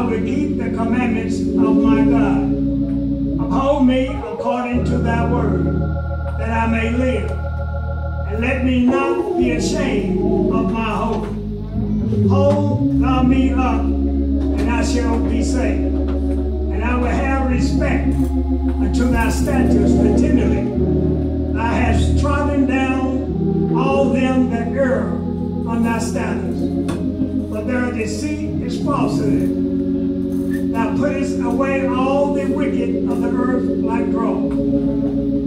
I will keep the commandments of my God. Uphold me according to thy word, that I may live. And let me not be ashamed of my hope. Hold thou me up, and I shall be saved. And I will have respect unto thy statutes continually. Thou hast trodden down all them that err on thy standards. But their deceit is falsehood Thou puttest away all the wicked of the earth like dross.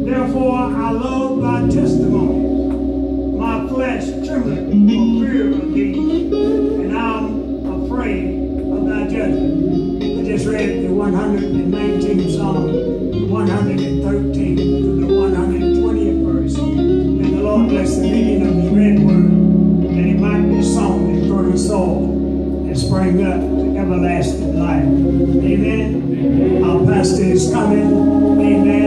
Therefore I love thy testimony; My flesh trembleth for fear of thee, and I'm afraid of thy judgment. I just read the 119th Psalm, 113 to the 120th verse. And the Lord bless the reading of the read word, that it might be sown in the soul and sprang up to everlasting life. Amen. Amen. Our pastor is coming. Amen.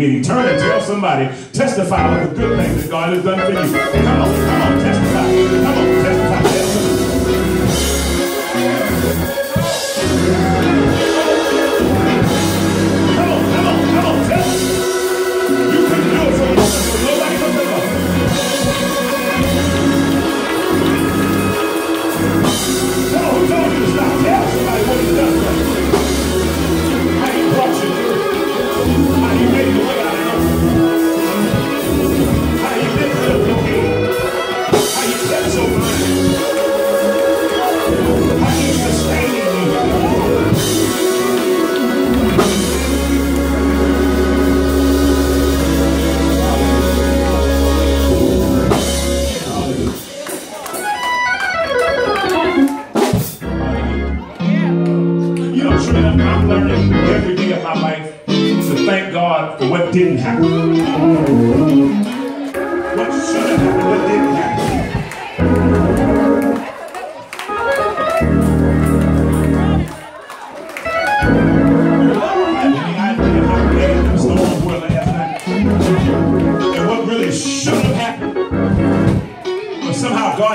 meeting. Turn and tell somebody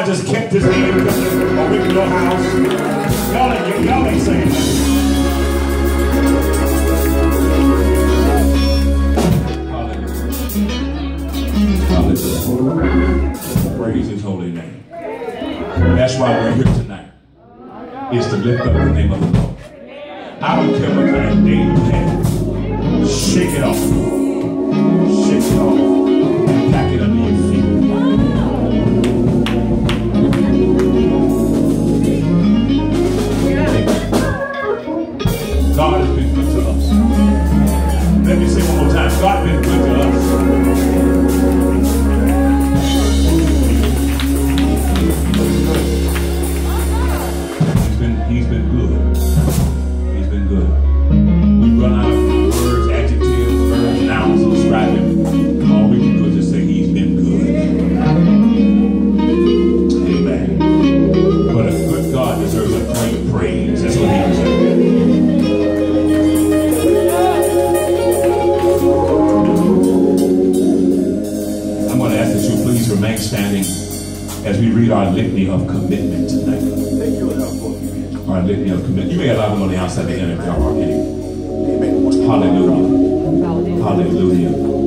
I just kept his name on Wicklow House. Y'all ain't, y'all ain't saying that. Praise his holy name. That's why we're here tonight, is to lift up the name of the Lord. I don't care what kind of day you have. Shake it off. That's the beginning of our. Hallelujah. Hallelujah.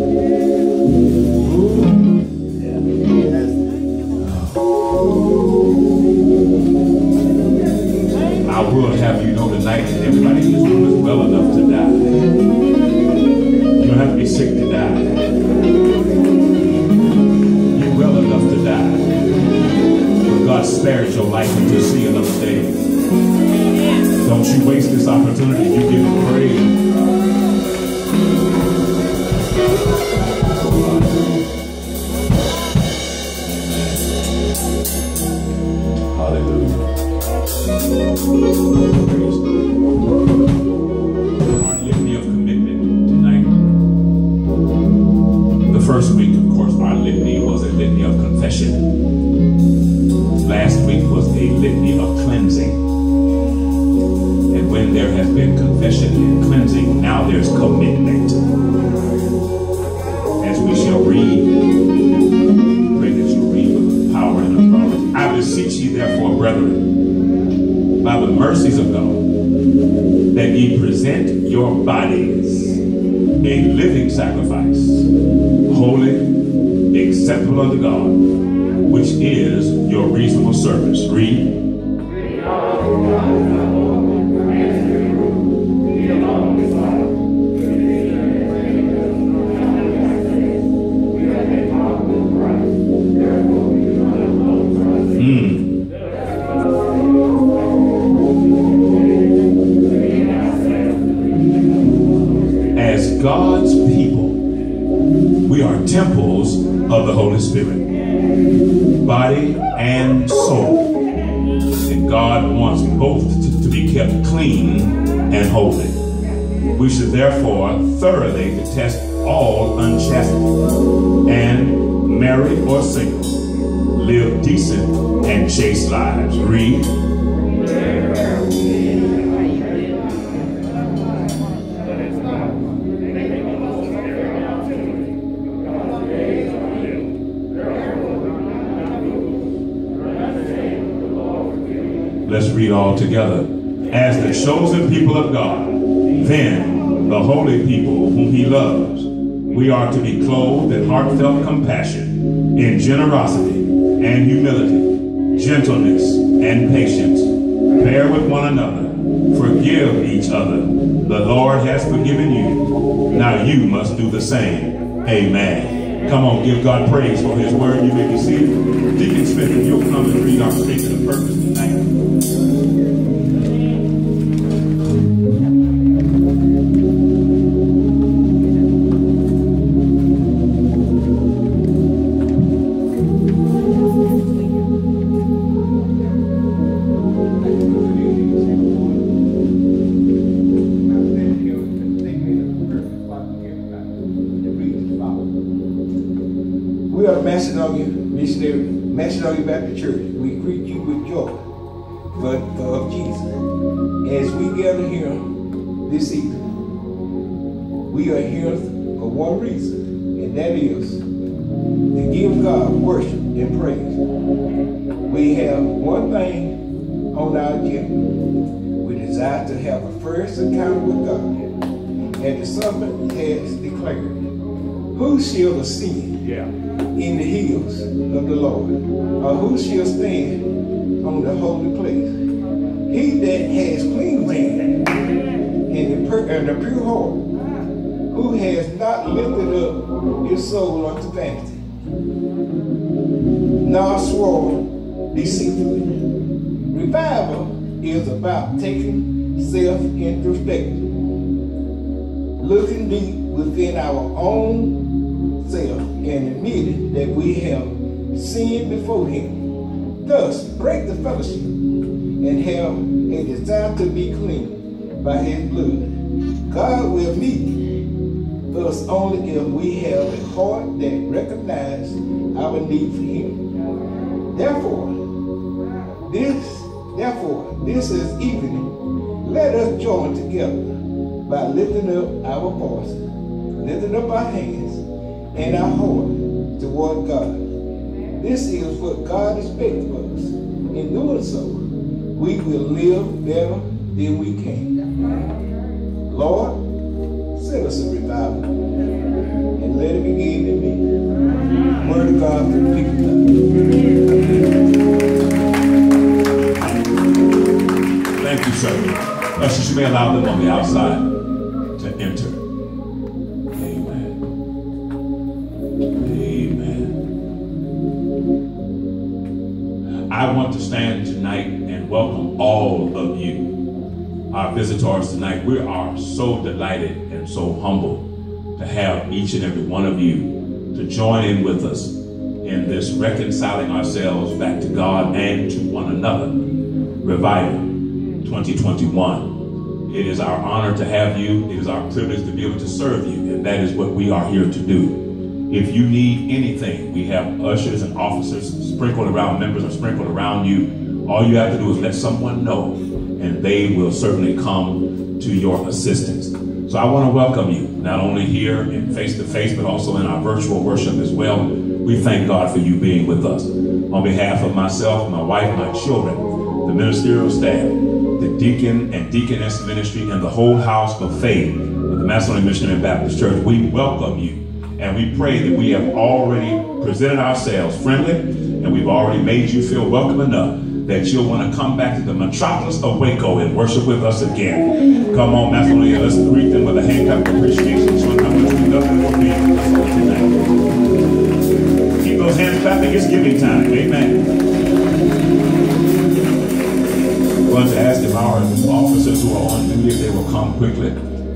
clean and holy. We should therefore thoroughly detest all unchastity, and married or single, live decent and chaste lives. Read. Let's read all together. Chosen people of God, then the holy people whom he loves, we are to be clothed in heartfelt compassion, in generosity and humility, gentleness and patience. Bear with one another. Forgive each other. The Lord has forgiven you. Now you must do the same. Amen. Come on, give God praise for his word. You may be seated. Deacon Smith, if you'll come and read our statement desire to have a first encounter with God. And the psalmist has declared, Who shall ascend Yeah. in the hills of the Lord? Or who shall stand on the holy place? He that has clean hands and the, pur- and the pure heart, who has not lifted up his soul unto vanity, nor swore deceitfully. Revival is about taking self-introspection, looking deep within our own self and admitting that we have sinned before him. Thus, break the fellowship and have a desire to be clean by his blood. God will meet us only if we have a heart that recognizes our need for him. Therefore, this therefore this is evening. Let us join together by lifting up our voices, lifting up our hands and our heart toward God. This is what God expects of us. In doing so, we will live better than we can. Lord, send us a revival and let it begin in me. Word of God for people. Thank you, sir. Ushers, you may allow them on the outside to enter. Amen. Amen. I want to stand tonight and welcome all of you, our visitors tonight. We are so delighted and so humbled to have each and every one of you to join in with us in this reconciling ourselves back to God and to one another revival 2021. It is our honor to have you. It is our privilege to be able to serve you, and that is what we are here to do. If you need anything, we have ushers and officers sprinkled around, members are sprinkled around you. All you have to do is let someone know, and they will certainly come to your assistance. So I want to welcome you, not only here in face to face, but also in our virtual worship as well. We thank God for you being with us. On behalf of myself, my wife, my children, the ministerial staff, deacon and deaconess ministry, and the whole house of faith of the Macedonia Missionary Baptist Church, we welcome you. And we pray that we have already presented ourselves friendly and we've already made you feel welcome enough that you'll want to come back to the metropolis of Waco and worship with us again. Come on, Macedonia, let's greet them with a hand clap of appreciation. Showing how much we love them for being with us tonight. Keep those hands clapping. It's giving time. Amen. Going to ask if our officers who are on duty, if they will come quickly.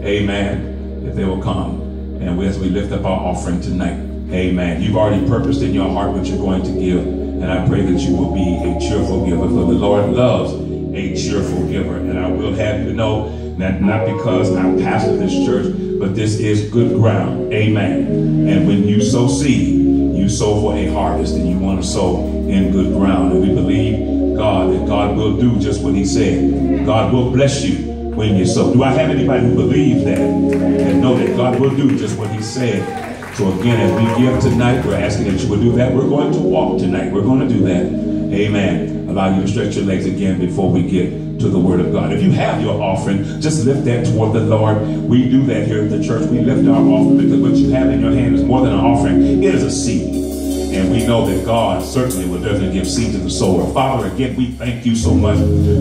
Amen. If they will come. And as we lift up our offering tonight. Amen. You've already purposed in your heart what you're going to give. And I pray that you will be a cheerful giver. For the Lord loves a cheerful giver. And I will have you know that not because I'm pastor this church, but this is good ground. Amen. And when you sow seed, you sow for a harvest and you want to sow in good ground. And we believe God and God will do just what he said. God will bless you when you sow. Do I have anybody who believes that? And know that God will do just what he said. So again, as we give tonight, we're asking that you will do that. We're going to walk tonight. We're going to do that. Amen. allow you to stretch your legs again before we get to the Word of God. If you have your offering, just lift that toward the Lord. We do that here at the church. We lift our offering because what you have in your hand is more than an offering. It is a seed. And we know that God certainly will definitely give seed to the sower. Father, again, we thank you so much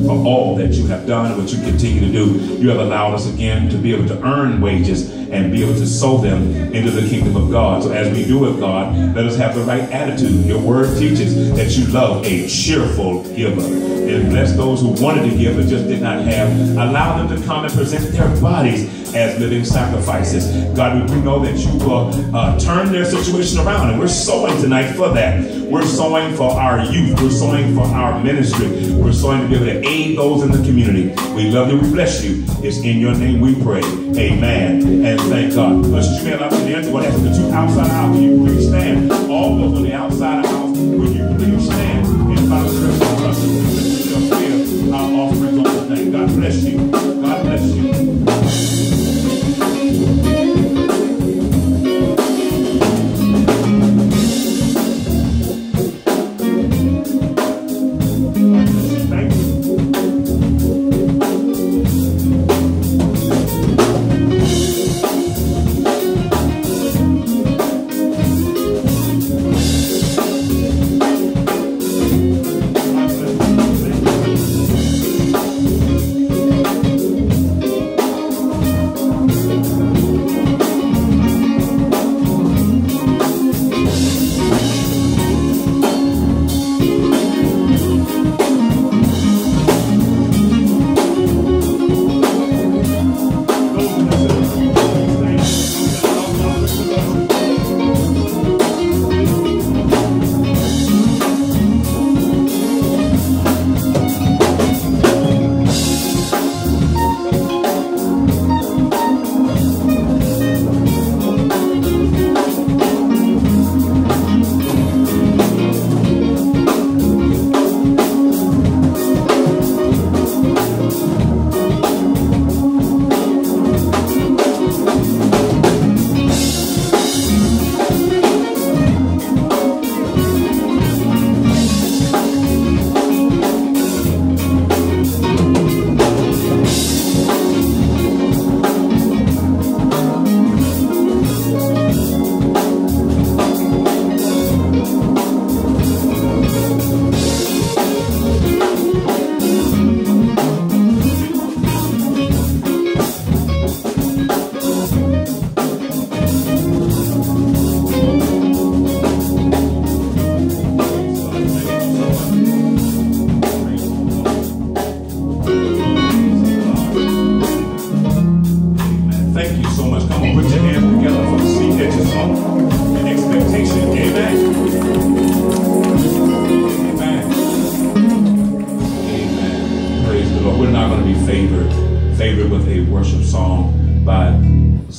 for all that you have done and what you continue to do. You have allowed us again to be able to earn wages and be able to sow them into the kingdom of God. So as we do it, God, let us have the right attitude. Your word teaches that you love a cheerful giver. And bless those who wanted to give but just did not have. Allow them to come and present their bodies as living sacrifices. God, we know that you will uh, turn their situation around, and we're sowing tonight for that. We're sowing for our youth. We're sowing for our ministry. We're sowing to be able to aid those in the community. We love you. We bless you. It's in your name we pray. Amen. And thank God. Let's you allow me to enter. What happens the two outside house? Will you please stand? All those on the outside house, will you please stand in front of the rest our offerings on. God bless you.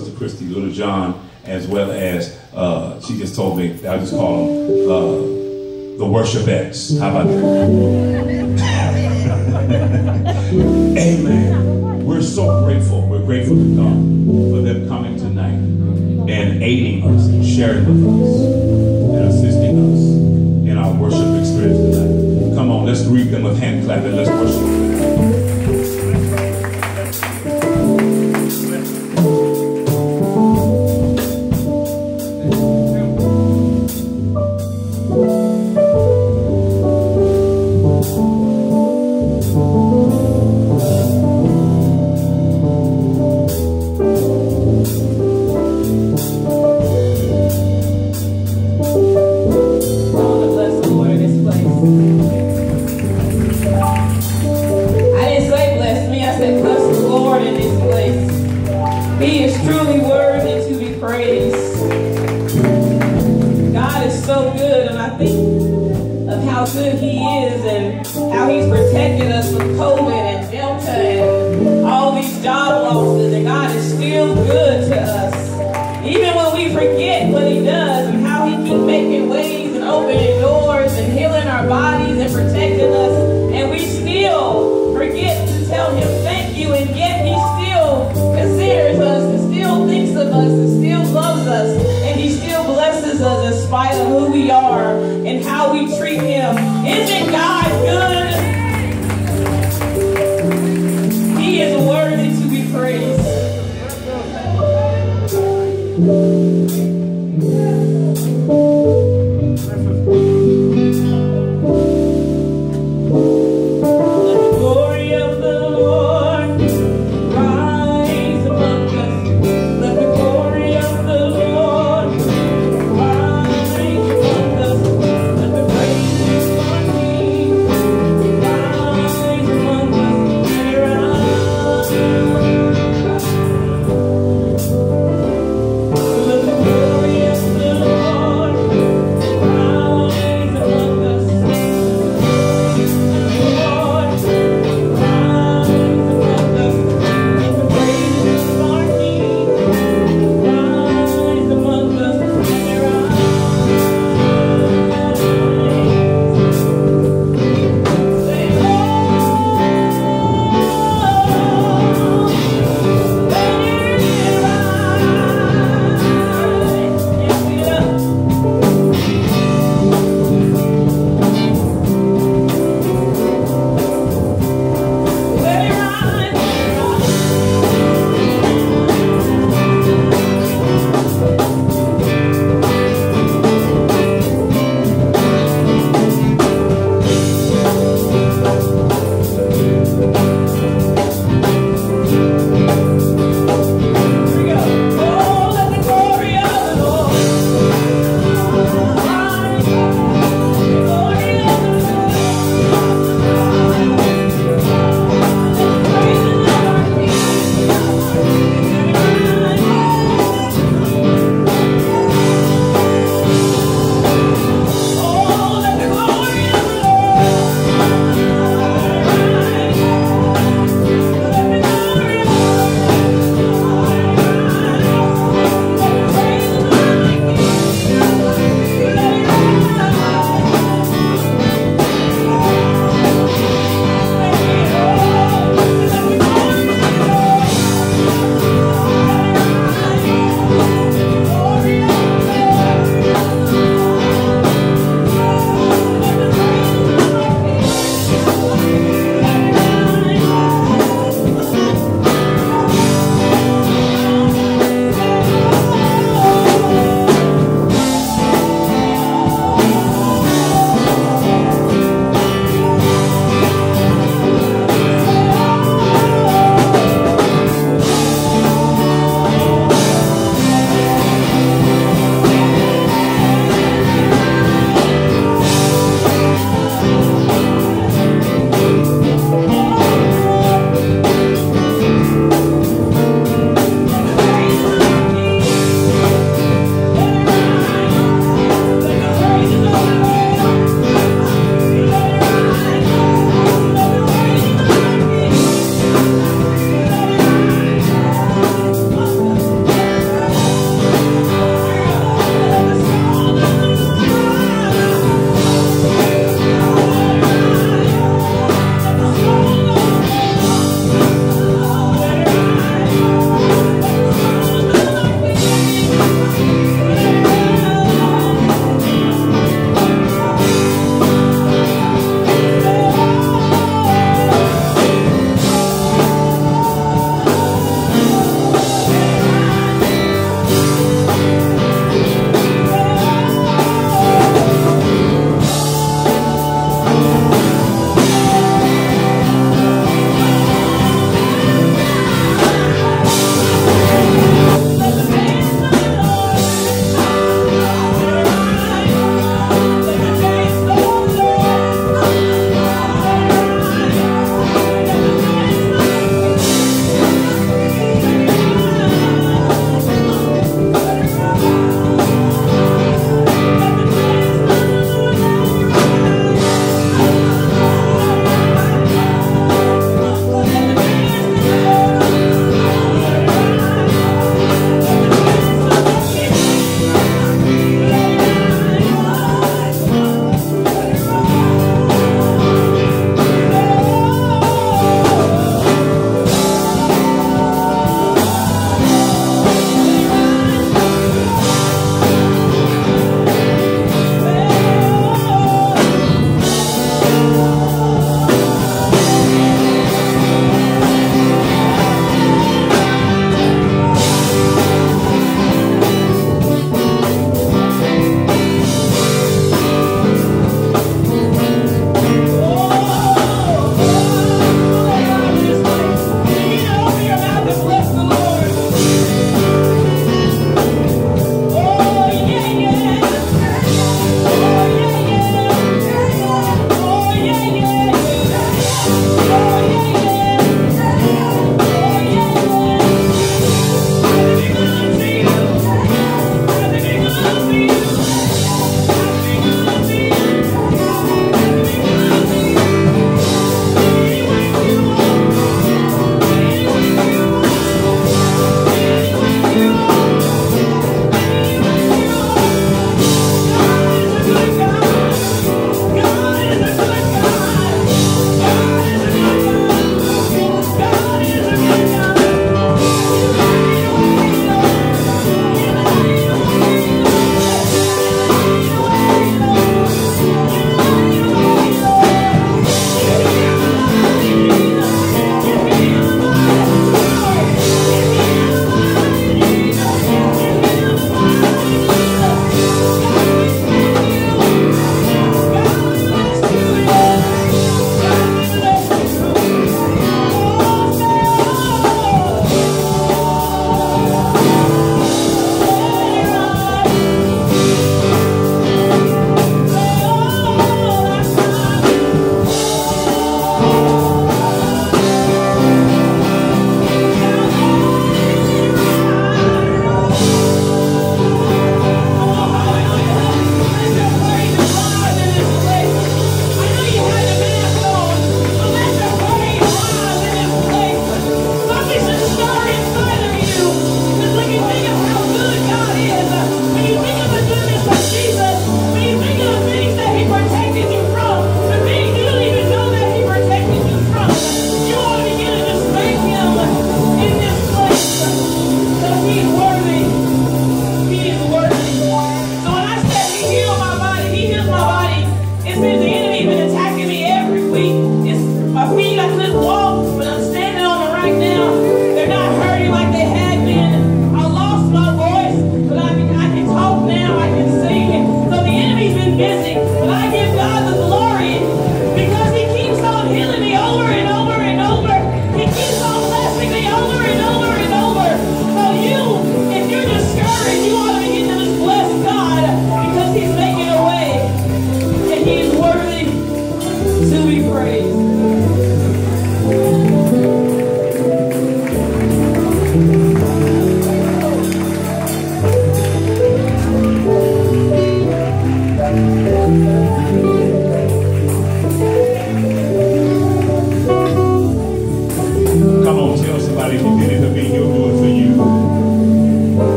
Sister Christy Little John, as well as uh, she just told me, I just call them uh, the worship X. How about that? Amen. We're so grateful. We're grateful to God for them coming tonight and aiding us, and sharing with us, and assisting us in our worship experience tonight. Come on, let's greet them with hand clapping. Let's worship.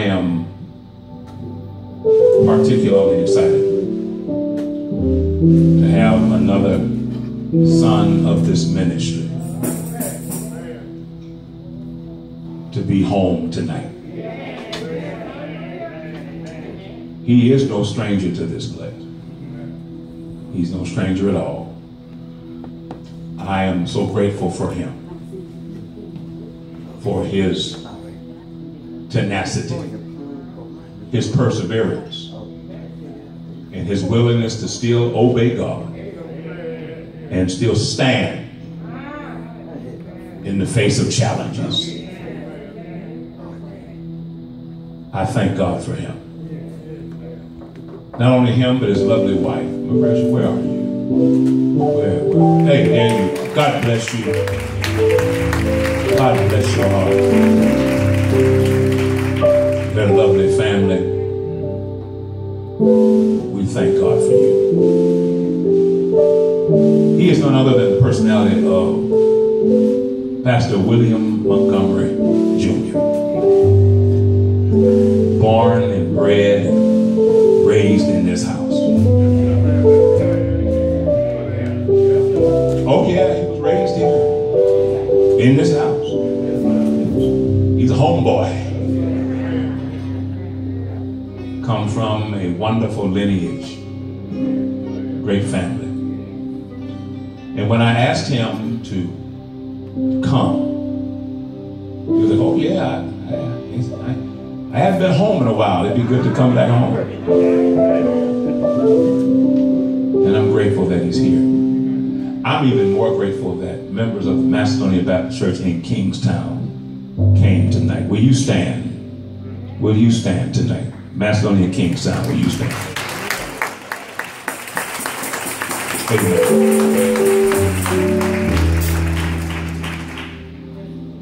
I am particularly excited to have another son of this ministry to be home tonight. He is no stranger to this place. He's no stranger at all. I am so grateful for him, for his tenacity, his perseverance, and his willingness to still obey God and still stand in the face of challenges. I thank God for him. Not only him, but his lovely wife. Marisha, where are you? Where, where? Hey, you. God bless you. God bless your heart. Family. We thank God for you. He is none other than the personality of Pastor William Montgomery Jr. Born and bred and raised in this house. Oh yeah, he was raised here in this house. He's a homeboy. From a wonderful lineage, great family. And when I asked him to come, he was like, "Oh yeah, I, I, I haven't been home in a while. It'd be good to come back home." And I'm grateful that he's here. I'm even more grateful that members of the Macedonia Baptist Church in Kingstown came tonight. Will you stand? Will you stand tonight? Macedonia Kingstown, will you stand? Amen.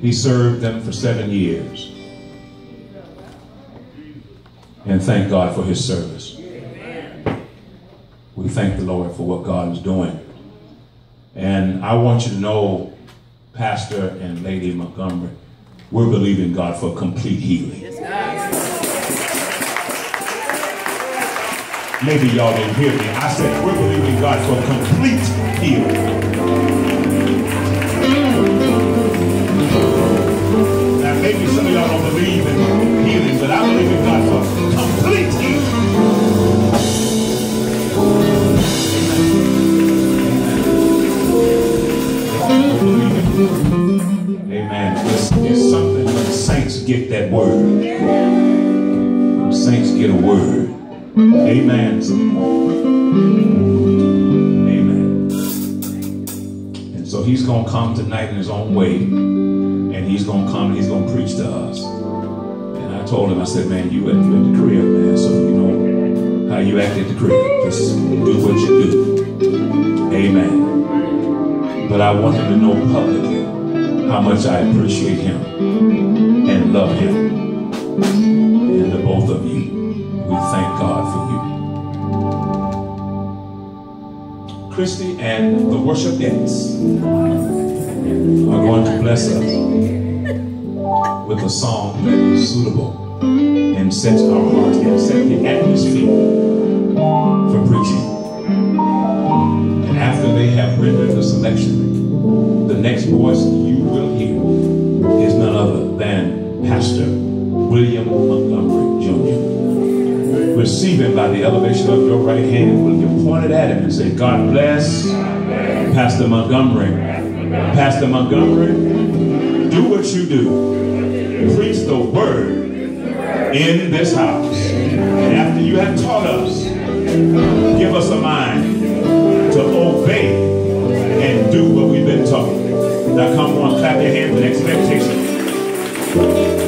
He served them for seven years. And thank God for his service. We thank the Lord for what God is doing. And I want you to know, Pastor and Lady Montgomery, we're believing God for complete healing. Maybe y'all didn't hear me. I said we're believing God for complete healing. Now maybe some of y'all don't believe in healing, but I believe in God for complete healing. Amen. Amen. It's, it's something when saints get that word. Saints get a word. Amen. Amen. And so he's going to come tonight in his own way. And he's going to come and he's going to preach to us. And I told him, I said, man, you at, the crib, man. So you know how you act at the crib. Just do what you do. Amen. But I want him to know publicly how much I appreciate him and love him. Christy and the worshipettes are going to bless us with a song that is suitable and sets our hearts and set the atmosphere for preaching. And after they have rendered the selection, the next voice you will hear is none other than Pastor William Montgomery Jr. Receive him by the elevation of your right hand. Will you point it at him and say, God bless Pastor Montgomery. Pastor Montgomery, do what you do. Preach the word in this house. And after you have taught us, give us a mind to obey and do what we've been taught. Now come on, clap your hands with expectation.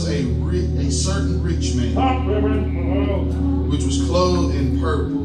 was a, a certain rich man, which was clothed in purple.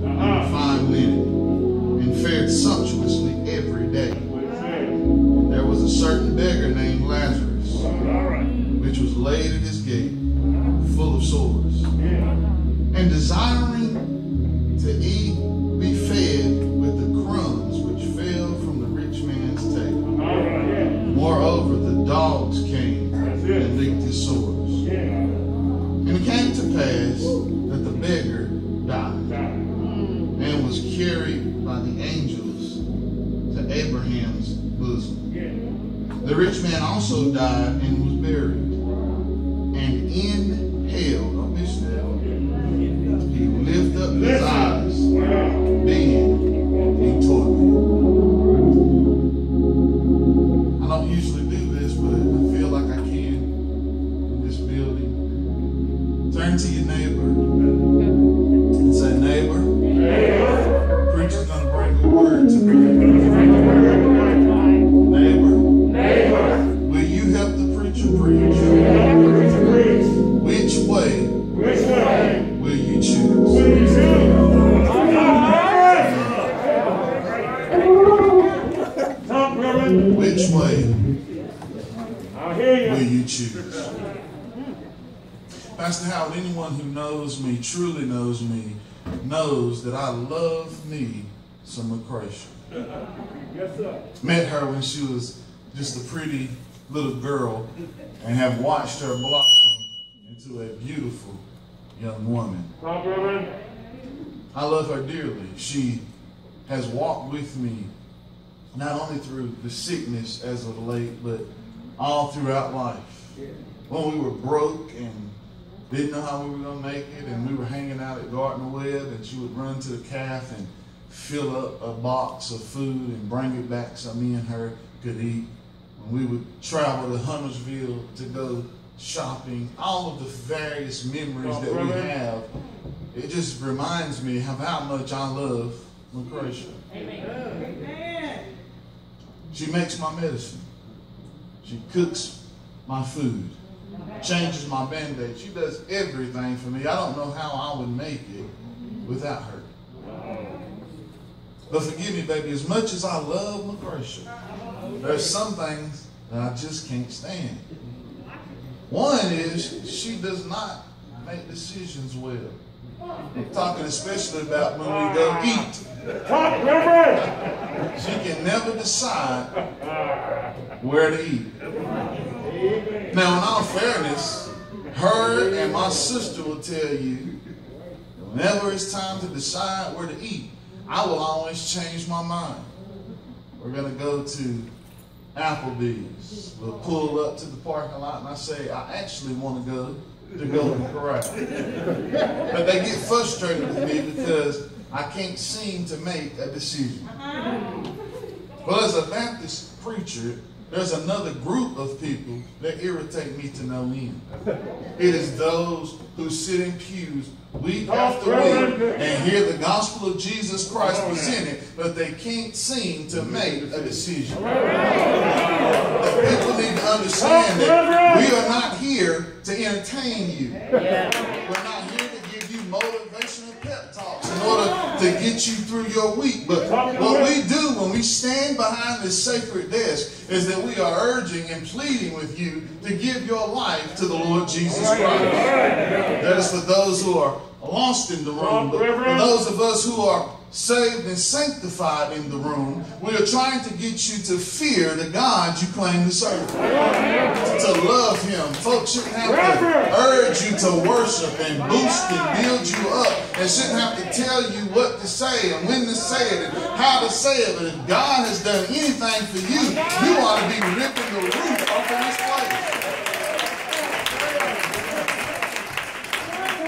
met her when she was just a pretty little girl and have watched her blossom into a beautiful young woman. I love her dearly. She has walked with me not only through the sickness as of late, but all throughout life. When we were broke and didn't know how we were going to make it, and we were hanging out at Garden Web, and she would run to the calf and fill up a box of food and bring it back so me and her could eat. When we would travel to Huntersville to go shopping, all of the various memories that we have, it just reminds me of how much I love Lucretia. Amen. She makes my medicine. She cooks my food. Changes my band-aid. She does everything for me. I don't know how I would make it without her. But forgive me, baby, as much as I love Lucretia, there's some things that I just can't stand. One is she does not make decisions well. I'm talking especially about when we go eat. Talk, Reverend! She can never decide where to eat. Now, in all fairness, her and my sister will tell you whenever it's time to decide where to eat, I will always change my mind. We're going to go to Applebee's. We'll pull up to the parking lot and I say, I actually want to go to Golden Corral. but they get frustrated with me because I can't seem to make a decision. Uh-huh. Well, as a Baptist preacher, there's another group of people that irritate me to no end. It is those who sit in pews week after week and hear the gospel of Jesus Christ presented, but they can't seem to make a decision. People need to understand that we are not here to entertain you. We're not here to give you motivational pep talks in order to get you through your week. But what we do when we stand behind this sacred desk is that we are urging and pleading with you to give your life to the Lord Jesus Christ. That is for those who are lost in the room. But for those of us who are saved and sanctified in the room, we are trying to get you to fear the God you claim to serve. To love Him. Folks shouldn't have to urge you to worship and boost and build you up and shouldn't have to tell you what to say and when to say it and how to say it. But if God has done anything for you, you ought to be ripping the roof off of this place.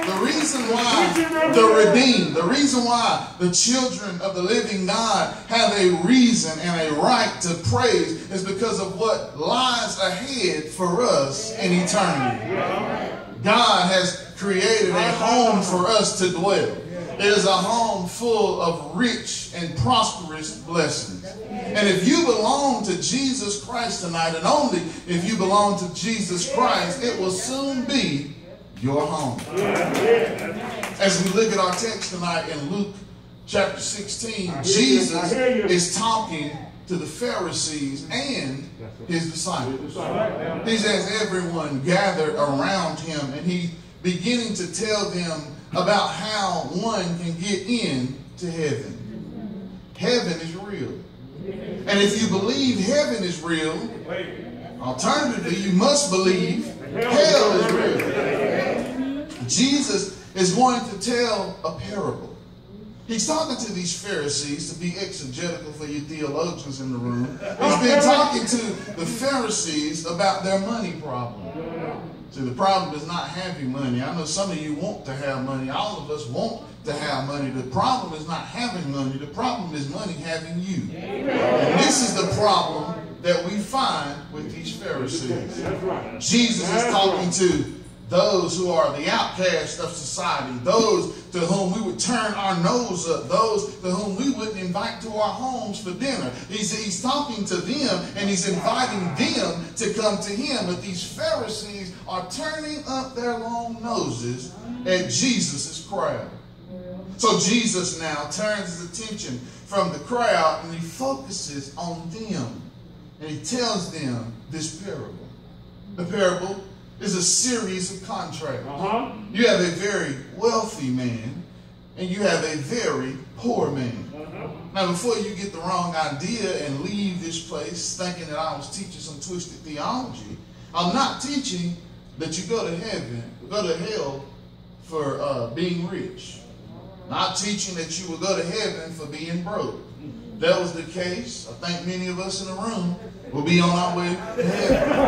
The reason why the redeemed, the reason why the children of the living God have a reason and a right to praise is because of what lies ahead for us in eternity. God has created a home for us to dwell. It is a home full of rich and prosperous blessings. And if you belong to Jesus Christ tonight, and only if you belong to Jesus Christ, it will soon be your home. As we look at our text tonight in Luke chapter 16, Jesus is talking to the Pharisees and his disciples. He says everyone gathered around him and he's beginning to tell them about how one can get in to heaven. Heaven is real. And if you believe heaven is real, alternatively, you must believe hell is real. Jesus is going to tell a parable. He's talking to these Pharisees to be exegetical for you theologians in the room. He's been talking to the Pharisees about their money problem. See, the problem is not having money. I know some of you want to have money. All of us want to have money. The problem is not having money. The problem is money having you. And this is the problem that we find with these Pharisees. Jesus is talking to those who are the outcasts of society, those to whom we would turn our nose up, those to whom we wouldn't invite to our homes for dinner. He's, he's talking to them and he's inviting them to come to him. But these Pharisees are turning up their long noses at Jesus' crowd. So Jesus now turns his attention from the crowd and he focuses on them. And he tells them this parable. The parable is a series of contrasts. Uh-huh. You have a very wealthy man and you have a very poor man. Uh-huh. Now, before you get the wrong idea and leave this place thinking that I was teaching some twisted theology, I'm not teaching that you go to heaven, go to hell for uh, being rich. Not teaching that you will go to heaven for being broke. If that was the case, I think many of us in the room will be on our way to heaven.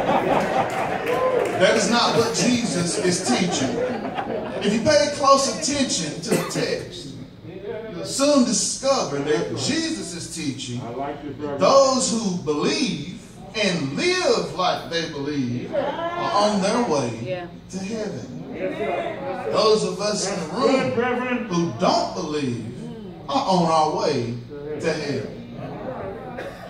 That is not what Jesus is teaching. If you pay close attention to the text, you'll soon discover that Jesus is teaching I like this, Reverend. those who believe and live like they believe are on their way to heaven. Those of us in the room who don't believe are on our way to hell.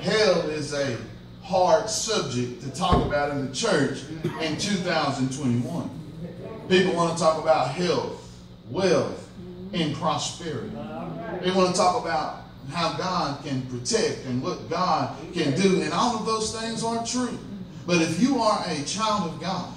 Hell is a hard subject to talk about in the church in 2021. People want to talk about health, wealth, and prosperity. They want to talk about how God can protect and what God can do, and all of those things are true. But if you are a child of God,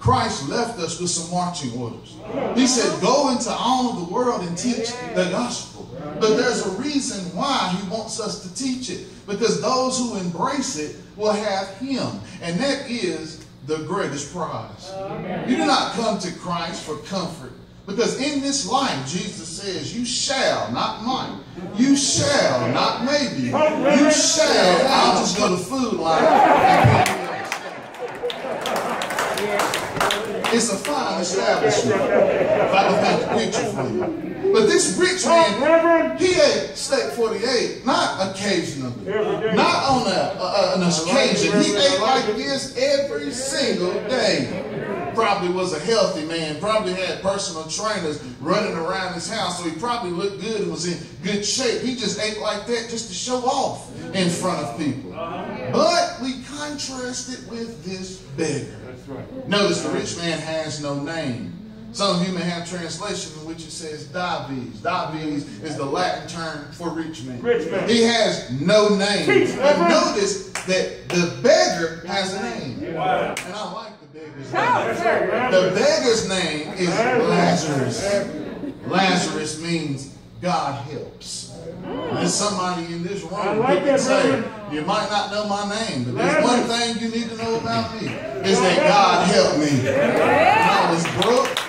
Christ left us with some marching orders. He said, Go into all of the world and teach the gospel. But there's a reason why He wants us to teach it. Because those who embrace it will have Him. And that is the greatest prize. You do not come to Christ for comfort. Because in this life, Jesus says, You shall, not might. You shall, not maybe. You shall. I'll just go to food me It's a fine establishment. If I can paint the picture for you. But this rich man, he ate steak 48, not occasionally. Not on a, a- an occasion. He ate like this every single day. Probably was a healthy man. Probably had personal trainers running around his house. So he probably looked good and was in good shape. He just ate like that just to show off in front of people. But we contrast it with this beggar. Notice the rich man has no name. Some of you may have translation in which it says Dives. Dives is the Latin term for rich man. Rich man. He has no name. Teach, But notice that the beggar has a name. And I like the beggar's name. The beggar's name is Lazarus. Lazarus means God helps. Mm. There's somebody in this room I who like can that, say, Reverend. you might not know my name, but there's one thing you need to know about me, is that God helped me. When I was broke,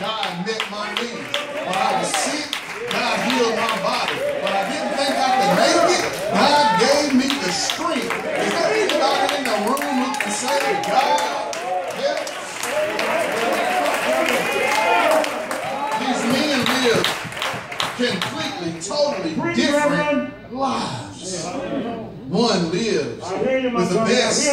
God met my needs. When I was sick, God healed my body. When I didn't think I could make it, God gave me the strength. Is there anybody in the room who can say God helps? These men live completely, totally different lives. One lives I hear you, my with the best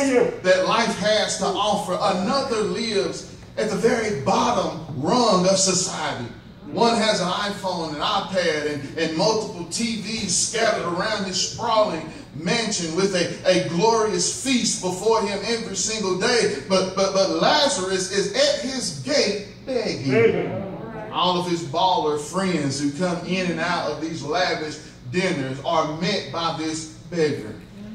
that life has to offer. Another lives at the very bottom rung of society. One has an iPhone, an iPad, and, and multiple TVs scattered around his sprawling mansion with a, a glorious feast before him every single day. But, but, but Lazarus is at his gate begging. All of his baller friends who come in and out of these lavish dinners are met by this beggar.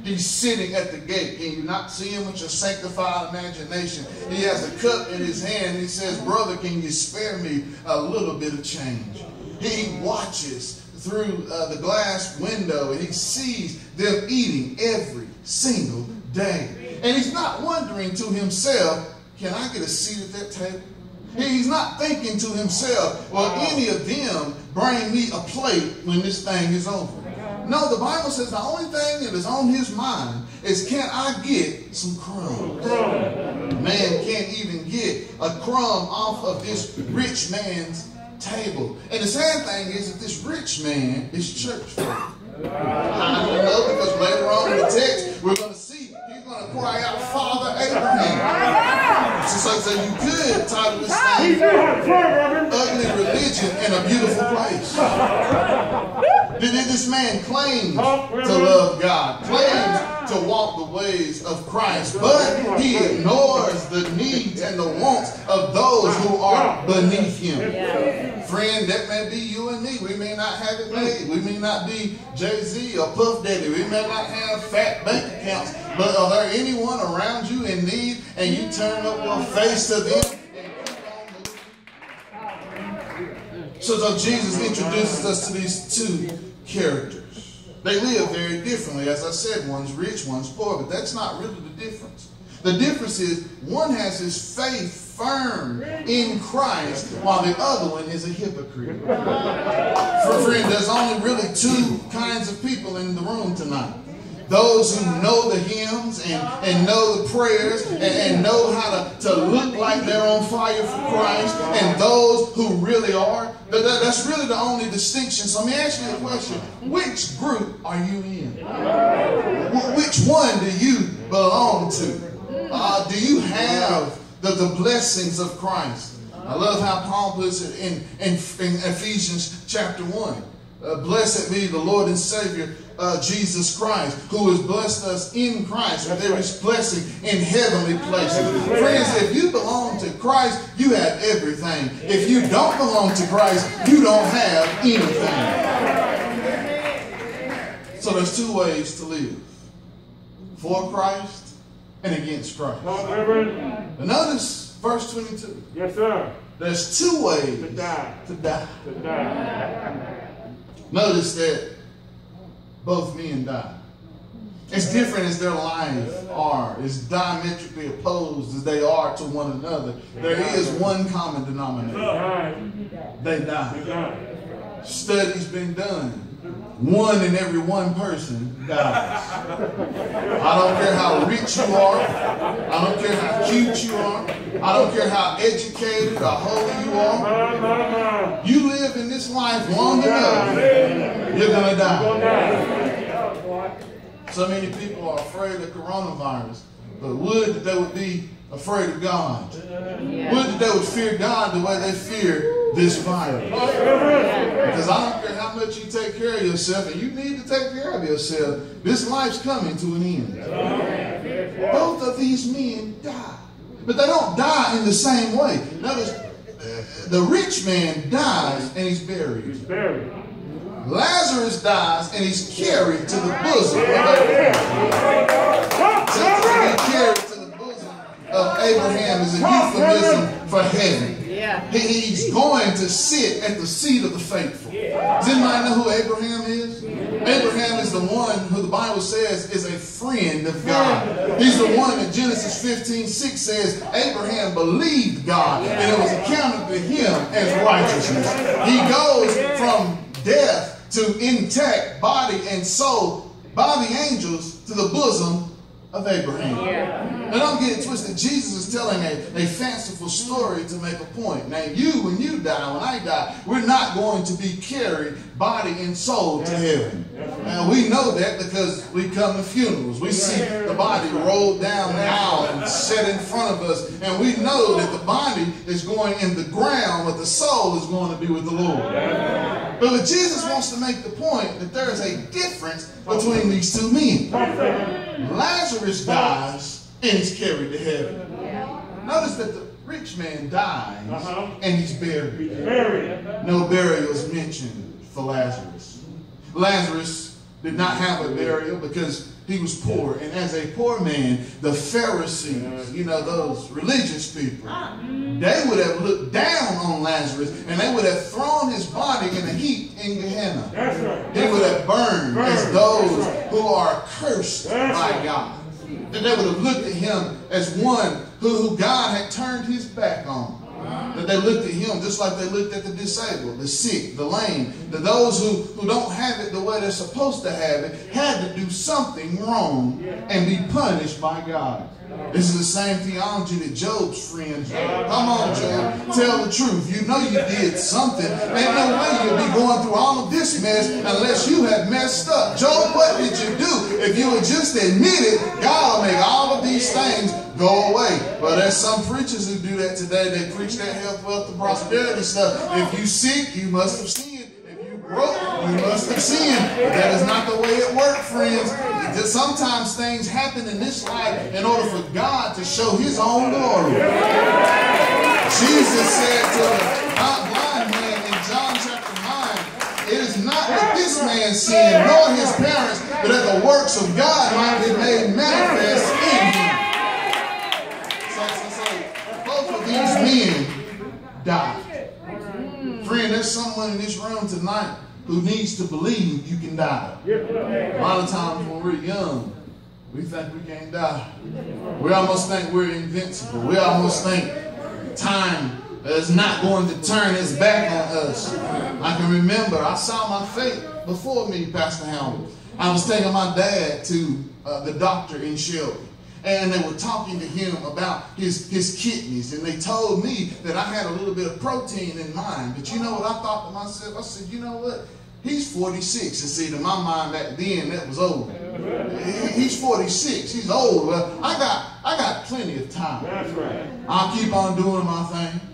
He's sitting at the gate. Can you not see him with your sanctified imagination? He has a cup in his hand. He says, Brother, can you spare me a little bit of change? He watches through uh, the glass window and he sees them eating every single day. And he's not wondering to himself, Can I get a seat at that table? He's not thinking to himself, well, any of them bring me a plate when this thing is over. No, the Bible says the only thing that is on his mind is can I get some crumbs? Man can't even get a crumb off of this rich man's table. And the sad thing is that this rich man is church folk. I don't know because later on in the text we're going to see he's going to cry out, Father Abraham. So, so you could title this thing knew how to pray, Reverend. ugly religion in a beautiful place. Did did this man claims to love God, claims to walk the ways of Christ, but he ignores the needs and the wants of those who are beneath him. Friend, that may be you and me. We may not have it made. We may not be Jay-Z or Puff Daddy. We may not have fat bank accounts. But are there anyone around you in need and you turn up your face to them? So, so Jesus introduces us to these two characters. They live very differently. As I said, one's rich, one's poor, but that's not really the difference. The difference is one has his faith firm in Christ while the other one is a hypocrite. For friend, there's only really two kinds of people in the room tonight. Those who know the hymns and, and know the prayers and, and know how to, to look like they're on fire for Christ, and those who really are. That, that- that's really the only distinction. So let me ask you a question. Which group are you in? Which one do you belong to? Uh, do you have the, the blessings of Christ? I love how Paul puts it in, in, in Ephesians chapter 1. Uh, blessed be the Lord and Savior uh, Jesus Christ, who has blessed us in Christ with every blessing in heavenly places. Friends, if you belong to Christ, you have everything. If you don't belong to Christ, you don't have anything. So there's two ways to live for Christ and against Christ. Reverend. Notice verse 22. Yes, sir. There's two ways To die. to die. To die. Notice that both men die. As different as their lives are, as diametrically opposed as they are to one another, there is one common denominator. They die. Die. Studies been done. One in every one person dies. I don't care how rich you are. I don't care how cute you are. I don't care how educated or holy you are. You live in this life long enough, you're gonna die. Die. So many people are afraid of coronavirus, but would that they would be afraid of God. Would that they would fear God the way they fear this virus. Because I don't care how much you take care of yourself, and you need to take care of yourself. This life's coming to an end. Both of these men die, but they don't die in the same way. Notice, the rich man dies and he's buried. Buried. Lazarus dies and he's carried to the bosom of Abraham. To, to be carried to the bosom of Abraham is a euphemism for heaven. Yeah. He's going to sit at the seat of the faithful. Does anybody know who Abraham is? Abraham is the one who the Bible says is a friend of God. He's the one that Genesis 15, 6 says, Abraham believed God and it was accounted to him as righteousness. He goes from death to intact body and soul by the angels to the bosom of Abraham. Now don't get it twisted. Jesus is telling a, a fanciful story to make a point. Now you, when you die, when I die, we're not going to be carried body and soul to heaven. Now we know that because we come to funerals. We see the body rolled down the aisle and set in front of us. And we know that the body is going in the ground, but the soul is going to be with the Lord. But Jesus wants to make the point that there is a difference between these two men. Lazarus dies and he's carried to heaven. Notice that the rich man dies Uh-huh. and he's buried. Buried. No burial is mentioned for Lazarus. Lazarus did not have a burial because he was poor. And as a poor man, the Pharisees, you know, those religious people, ah. they would have looked down on Lazarus and they would have thrown his body in a heap in Gehenna. That's right. He would have burned as Burned. those who are cursed That's by right. God. That they would have looked at him as one who, who God had turned his back on. That they looked at him just like they looked at the disabled, the sick, the lame, that those who, who don't have it the way they're supposed to have it had to do something wrong and be punished by God. This is the same theology that Job's friends. Come on, Job. Tell the truth. You know you did something. Ain't no way you'll be going through all of this mess unless you had messed up. Job, what did you do? If you would just admit it, God will make all of these things go away. But there's some preachers who do that today. They preach that health, wealth, and prosperity stuff. If you sick, you must have sinned. If you must have sinned. But that is not the way it worked, friends. Sometimes things happen in this life in order for God to show his own glory. Jesus said to the blind man in John chapter 9, it is not that this man sinned, nor his parents, but that the works of God might be made manifest in him. So, so, so both of these men died. Friend, there's someone in this room tonight who needs to believe you can die. A lot of times when we're young, we think we can't die. We almost think we're invincible. We almost think time is not going to turn its back on us. I can remember I saw my fate before me, Pastor Howard, I was taking my dad to uh, the doctor in Shelby. And they were talking to him about his, his kidneys. And they told me that I had a little bit of protein in mine. But you know what I thought to myself? I said, you know what? He's 46. And see, to my mind back then, that was old. He's 46. He's old. Well, I got I got plenty of time. That's right. I'll keep on doing my thing.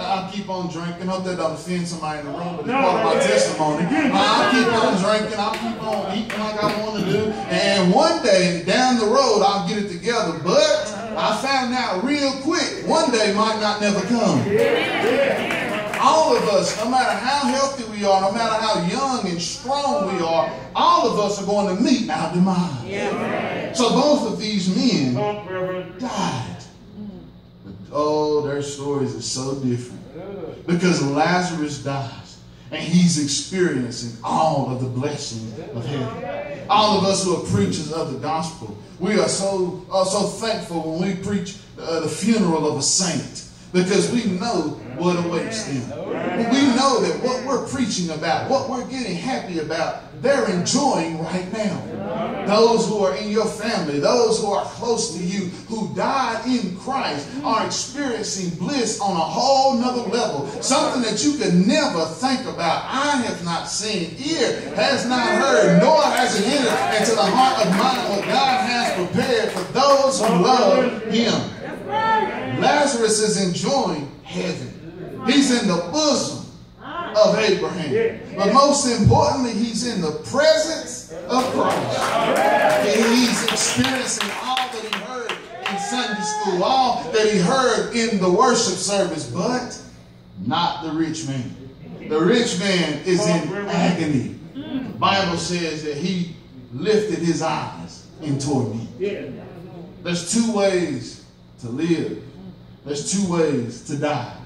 I'll keep on drinking. Hope that don't offend somebody in the room, but it's No, part of my yeah. testimony. I'll keep on drinking. I'll keep on eating like I want to do. And one day down the road, I'll get it together. But I found out real quick, one day might not never come. All of us, no matter how healthy we are, no matter how young and strong we are, all of us are going to meet our demise. So both of these men died. Oh, their stories are so different. Because Lazarus dies and he's experiencing all of the blessings of heaven. All of us who are preachers of the gospel, we are so, are so thankful when we preach uh, the funeral of a saint because we know what awaits them. We know we're preaching about, what we're getting happy about, they're enjoying right now. Those who are in your family, those who are close to you, who died in Christ, are experiencing bliss on a whole nother level. Something that you could never think about. I have not seen, ear has not heard, nor has it entered into the heart of mine what God has prepared for those who love Him. Lazarus is enjoying heaven. He's in the bosom of Abraham. But most importantly, he's in the presence of Christ. And he's experiencing all that he heard in Sunday school, all that he heard in the worship service, but not the rich man. The rich man is in agony. The Bible says that he lifted his eyes in me. There's two ways to live. There's two ways to die.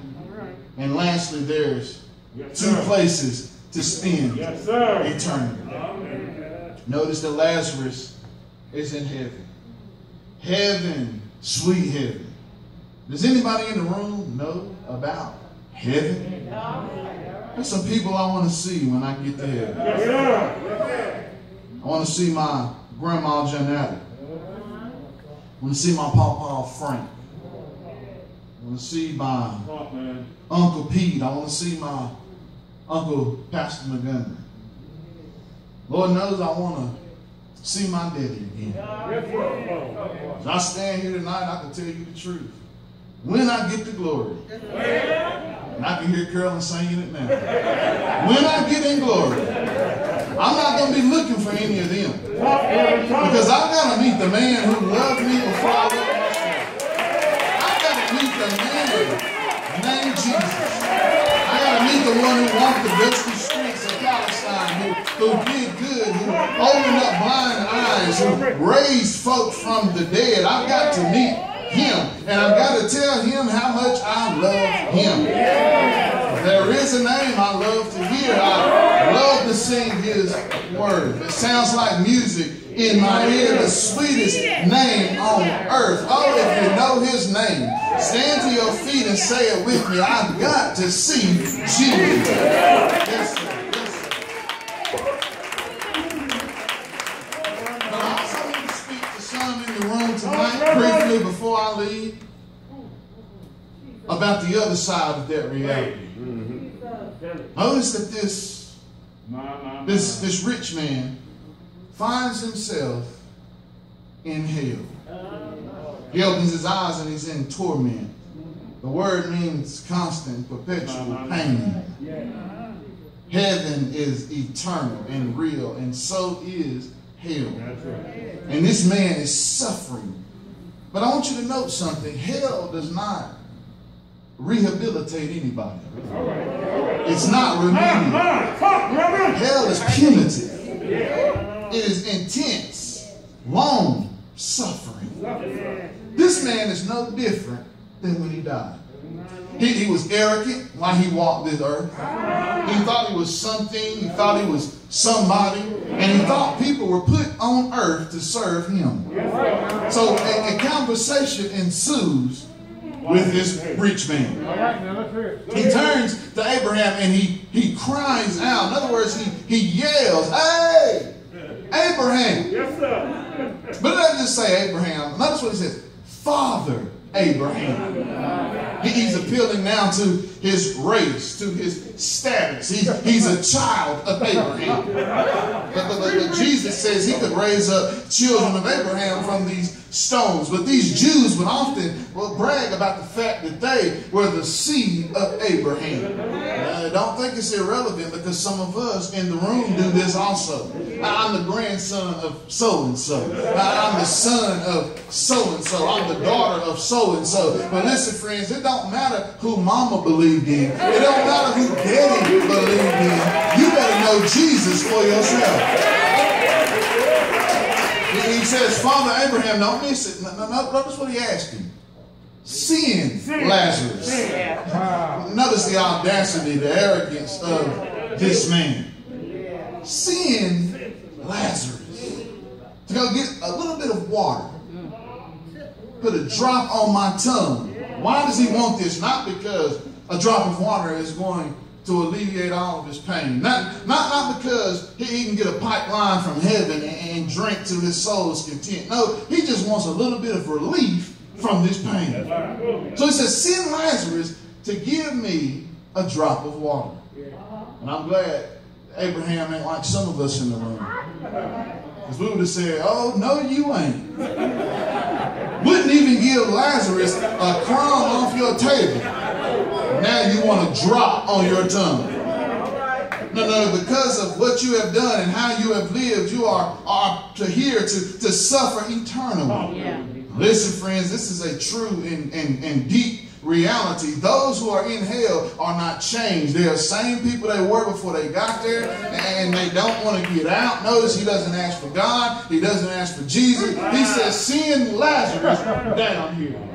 And lastly, there's Yes, two places to spend Yes, sir. eternity. Notice that Lazarus is in heaven. Heaven, sweet heaven. Does anybody in the room know about heaven? There's some people I want to see when I get to heaven. Yes. I want to see my grandma Janetta. I want to see my papa Frank. I want to see my Uncle Pete. I want to see my Uncle Pastor Montgomery. Lord knows I want to see my daddy again. As I stand here tonight, I can tell you the truth. When I get to glory, and I can hear Carolyn singing it now. When I get in glory, I'm not going to be looking for any of them. Talk, Reverend. Talk. Because I've got to meet the man who loved me before I loved myself. I've got to meet the man named Jesus. Meet the one who walked the dusty streets of Palestine, who, who did good, who opened up blind eyes, who raised folk from the dead. I've got to meet him, and I've got to tell him how much I love him. There is a name I love to hear. I love to sing his word. It sounds like music in my ear, the sweetest name on earth. Oh, if you know his name, stand to your feet and say it with me. I've got to see Jesus. Yes, sir. Tonight, briefly before I leave, about the other side of that reality. Notice that this My, my, this this rich man finds himself in hell. He opens his eyes and he's in torment. The word means constant, perpetual pain. Heaven is eternal and real, and so is hell. Right. And this man is suffering. But I want you to note something. Hell does not rehabilitate anybody. It's not remedial. Ah, Reverend. Hell is punitive. It is intense, long suffering. This man is no different than when he died. He, he was arrogant while he walked this earth. He thought he was something. He thought he was somebody. And he thought people were put on earth to serve him. So a, a conversation ensues with this rich man. All right, now let's hear it. He turns to Abraham and he, he cries out. In other words, he, he yells, Hey, Abraham. Yes, sir. But it doesn't just say Abraham. Notice what he says Father Abraham. He- He's appealing now to his race, to his status. He's, he's a child of Abraham. But, but, but, but Jesus says he could raise up children of Abraham from these stones. But these Jews would often well, brag about the fact that they were the seed of Abraham. Uh, don't think it's irrelevant because some of us in the room do this also. I'm the grandson of so and so. I'm the son of so and so. I'm the daughter of so and so. But listen, friends, it don't matter who mama believed in. It don't matter who daddy believed in. You better know Jesus for yourself. He he says, Father Abraham, don't miss it. No, no, no, notice what he asked him. Send Lazarus. Notice the audacity, the arrogance of this man. Send Lazarus to go get a little bit of water. Put a drop on my tongue. Why does he want this? Not because a drop of water is going to alleviate all of his pain. Not, not, not because he, he can get a pipeline from heaven and, and drink to his soul's content. No, he just wants a little bit of relief from this pain. So he says, send Lazarus to give me a drop of water. And I'm glad Abraham ain't like some of us in the room. Because we would have said, oh, no, you ain't. Wouldn't even give Lazarus a crumb off your table. Now you want to drop on your tongue. No, no, because of what you have done and how you have lived, you are, are to here to, to suffer eternally. Listen, friends, this is a true and, and, and deep reality. Those who are in hell are not changed. They are the same people they were before they got there, and they don't want to get out. Notice he doesn't ask for God, he doesn't ask for Jesus. He says, Send Lazarus down here.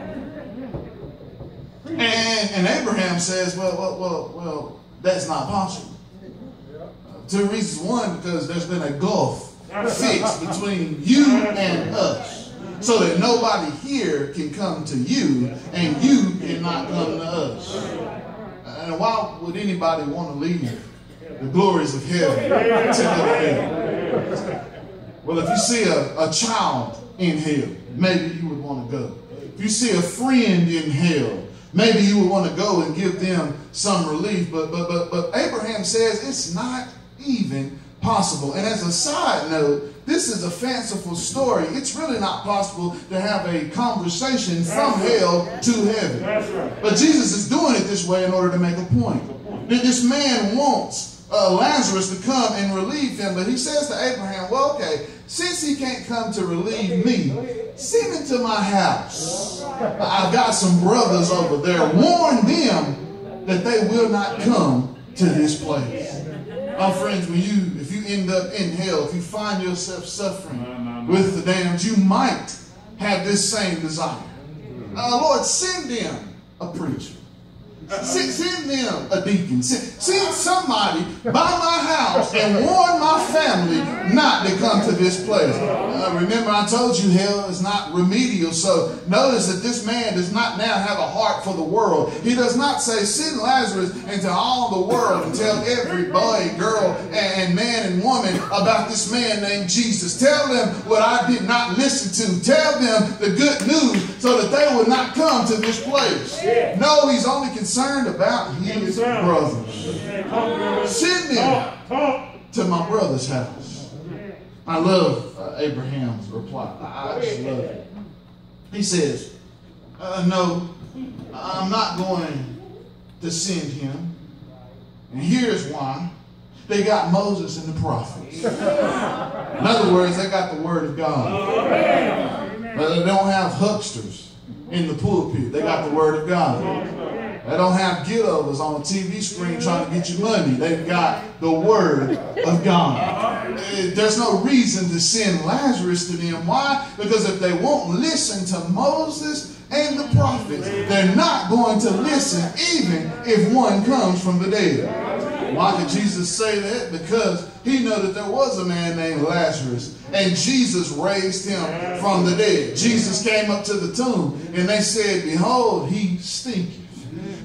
And, and Abraham says, Well, well, well, well, that's not possible. Uh, two reasons. One, because there's been a gulf fixed between you and us. So that nobody here can come to you and you cannot come to us. Uh, and why would anybody want to leave the glories of heaven to hell? Well, if you see a, a child in hell, maybe you would want to go. If you see a friend in hell, maybe you would want to go and give them some relief. But but but but Abraham says it's not even possible. And as a side note, this is a fanciful story. It's really not possible to have a conversation from hell to heaven. But Jesus is doing it this way in order to make a point. That this man wants uh, Lazarus to come and relieve him, but he says to Abraham, Well, okay, since he can't come to relieve me, send him to my house. I've got some brothers over there. Warn them that they will not come to this place. My friends, when you if you end up in hell, if you find yourself suffering with the damned, you might have this same desire. Uh, Lord, send them a preacher. Send, send them a deacon. Send, send somebody by my house and warn my family not to come to this place. Uh, remember, I told you hell is not remedial. So notice that this man does not now have a heart for the world. He does not say, send Lazarus into all the world and tell every boy, girl, and, man and woman about this man named Jesus. Tell them what I did not listen to. Tell them the good news so that they will not come to this place. No, he's only concerned about his brothers. Send them to my brother's house. I love uh, Abraham's reply. I, I just love it. He says, uh, No, I'm not going to send him. And here's why. They got Moses and the prophets. In other words, they got the word of God. But they don't have hucksters in the pulpit. They got the word of God. They don't have get-overs on a TV screen trying to get you money. They've got the word of God. There's no reason to send Lazarus to them. Why? Because if they won't listen to Moses and the prophets, they're not going to listen even if one comes from the dead. Why did Jesus say that? Because he knew that there was a man named Lazarus, and Jesus raised him from the dead. Jesus came up to the tomb, and they said, Behold, he stinketh.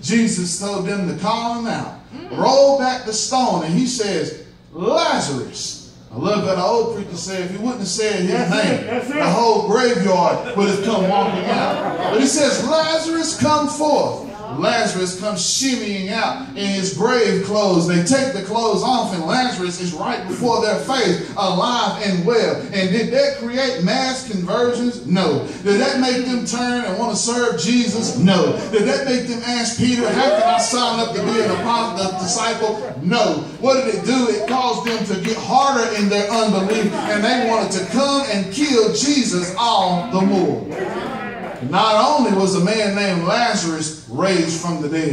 Jesus told them to call him out, roll back the stone, and he says, Lazarus. I love that old preacher said, if he wouldn't have said his That's name, it. the whole graveyard would have come walking out. But he says, Lazarus, come forth. Lazarus comes shimmying out in his grave clothes. They take the clothes off, and Lazarus is right before their face, alive and well. And did that create mass conversions? No. Did that make them turn and want to serve Jesus? No. Did that make them ask Peter, how can I sign up to be an apostle, a disciple? No. What did it do? It caused them to get harder in their unbelief, and they wanted to come and kill Jesus all the more. Not only was a man named Lazarus raised from the dead,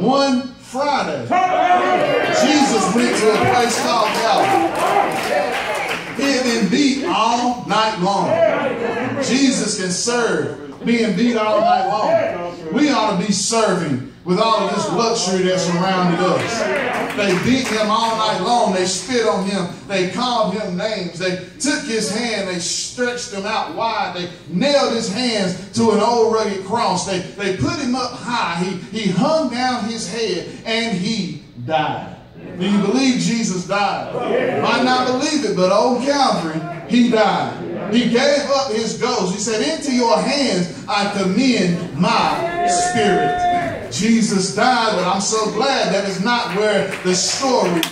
one Friday, Jesus went to a place called Calvary. He had been beat all night long. Jesus can serve being beat all night long. We ought to be serving with all of this luxury that surrounded us. They beat him all night long. They spit on him. They called him names. They took his hand. They stretched him out wide. They nailed his hands to an old rugged cross. They, they put him up high. He, he hung down his head and he died. Do you believe Jesus died? Might not believe it, but old Calvary, he died. He gave up his ghost. He said, Into your hands I commend my spirit. Jesus died, but I'm so glad that is not where the story ends.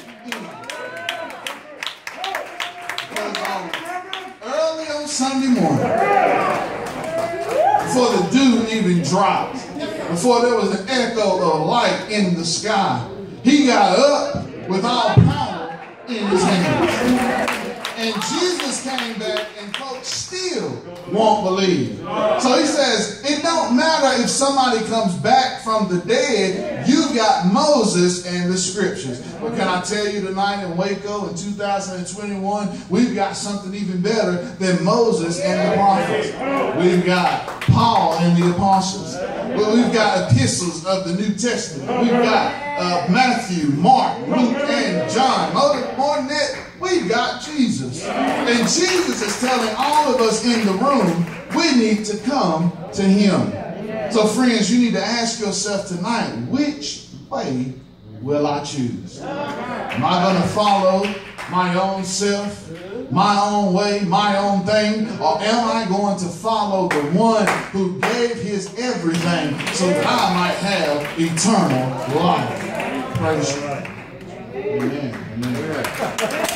Early on Sunday morning, before the dew even dropped, before there was an echo of light in the sky, he got up with all power in his hands. And Jesus came back and folks still won't believe. So he says, it don't matter if somebody comes back from the dead, you've got Moses and the scriptures. But can I tell you tonight in Waco in 2021, we've got something even better than Moses and the prophets. We've got Paul and the apostles. Well, we've got epistles of the New Testament. We've got uh, Matthew, Mark, Luke, and John. More, more than that, we've got Jesus. And Jesus is telling all of us in the room, we need to come to him. So friends, you need to ask yourself tonight, which way will I choose? Am I going to follow my own self, my own way, my own thing? Or am I going to follow the one who gave his everything so that I might have eternal life? Praise God. Amen. Amen.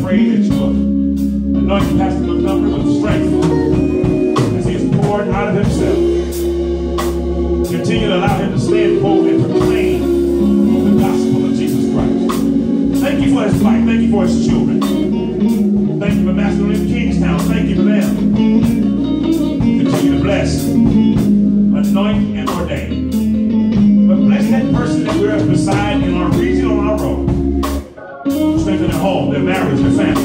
Pray that you will anoint Pastor Montgomery with strength as he is poured out of himself. Continue to allow him to stand bold and proclaim the gospel of Jesus Christ. Thank you for his life. Thank you for his children. Thank you for Master in Kingstown. Thank you for them. Continue to bless, anoint, and ordain. But bless that person that we're beside in our marriage and family.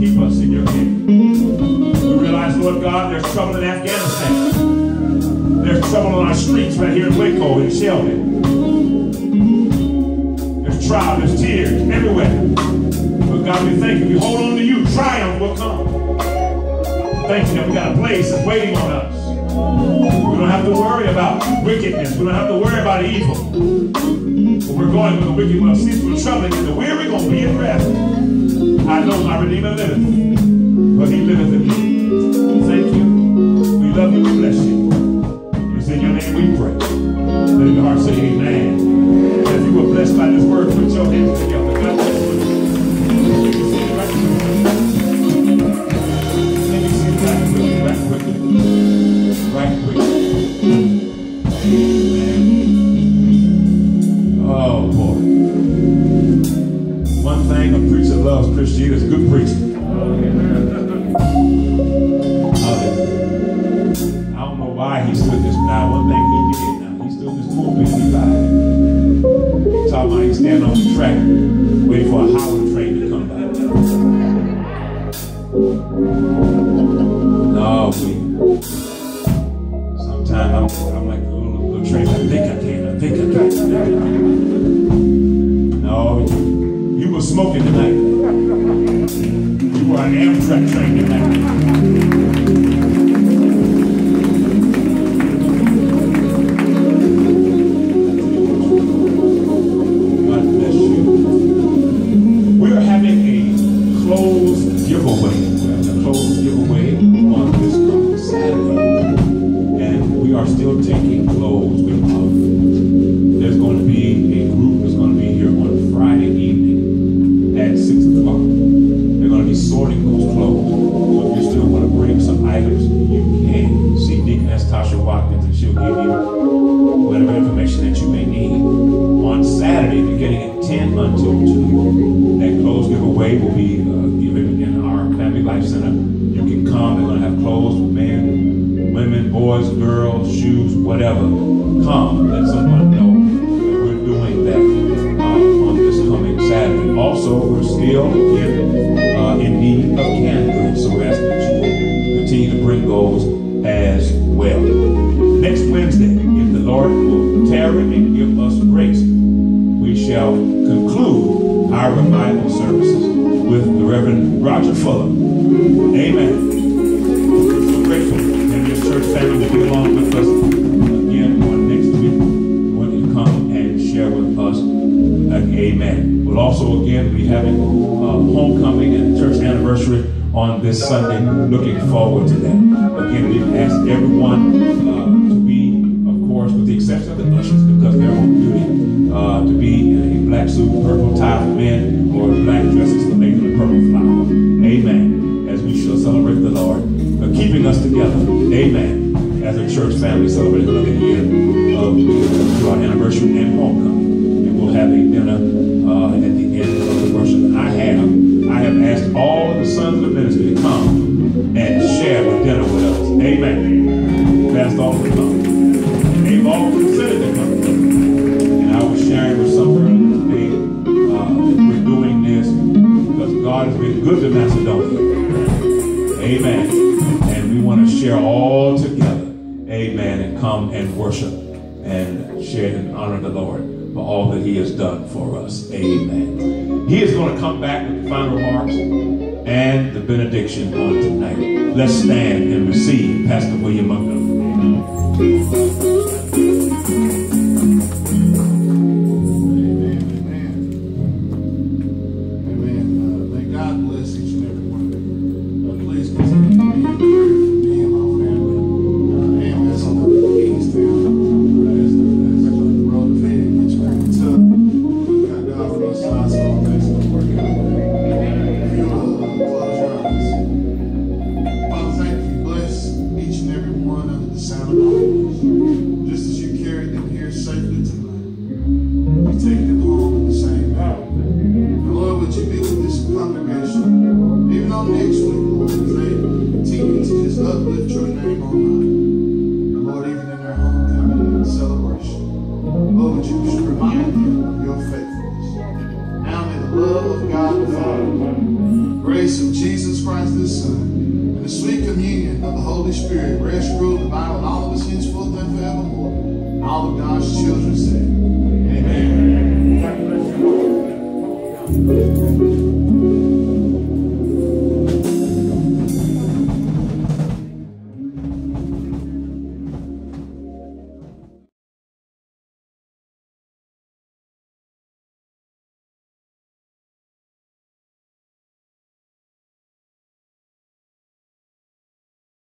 Keep us in your care. We realize, Lord God, there's trouble in Afghanistan. There's trouble on our streets right here in Waco and Shelby. There's trial, there's tears everywhere. But God, we thank you. We hold on to you. Triumph will come. Thank you that we got a place that's waiting on us. We don't have to worry about wickedness. We don't have to worry about evil. We're going where the wicked will cease from troubling, and the weary going to be at rest. I know my Redeemer liveth, for he liveth in me. Thank you. We love you. We bless you. As well. Next Wednesday, if the Lord will tarry and give us grace, we shall conclude our revival services with the Reverend Roger Fuller. Amen. We're grateful that this church family will be along with us again on next week. Want you come and share with us. Amen. We'll also again be having uh, homecoming and church anniversary on this Sunday. Looking forward to that. Again, we've asked everyone uh, to be, of course, with the exception of the ushers, because they're on duty, uh, to be in a black suit, purple tie for men, or black dresses for ladies a purple flower. Amen. As we shall celebrate the Lord, uh, keeping us together. Amen. As a church family celebrating another year of to our anniversary and homecoming. And we'll have a dinner come and worship and share and honor the Lord for all that He has done for us. Amen. He is going to come back with the final remarks and the benediction on tonight. Let's stand and receive Pastor William Montgomery.